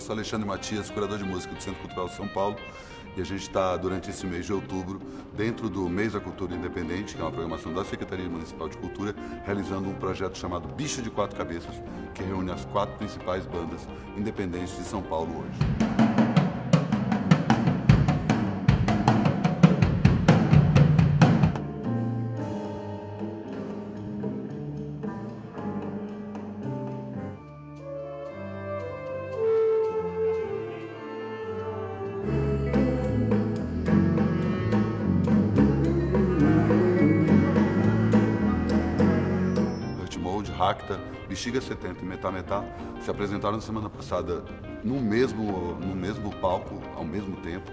sou Alexandre Matias, curador de música do Centro Cultural de São Paulo. E a gente está, durante esse mês de outubro, dentro do Mês da Cultura Independente, que é uma programação da Secretaria Municipal de Cultura, realizando um projeto chamado Bicho de Quatro Cabeças, que reúne as quatro principais bandas independentes de São Paulo hoje. Racta, Bexiga 70 e Metá Metá se apresentaram na semana passada no mesmo, no mesmo palco, ao mesmo tempo,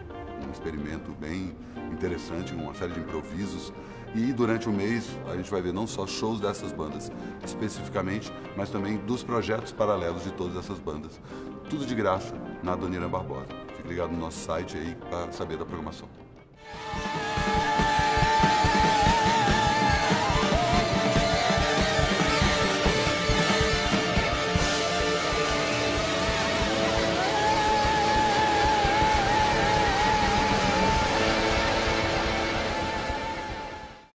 um experimento bem interessante, uma série de improvisos. E durante o mês a gente vai ver não só shows dessas bandas especificamente, mas também dos projetos paralelos de todas essas bandas. Tudo de graça na Dona Barbosa. Fique ligado no nosso site aí para saber da programação.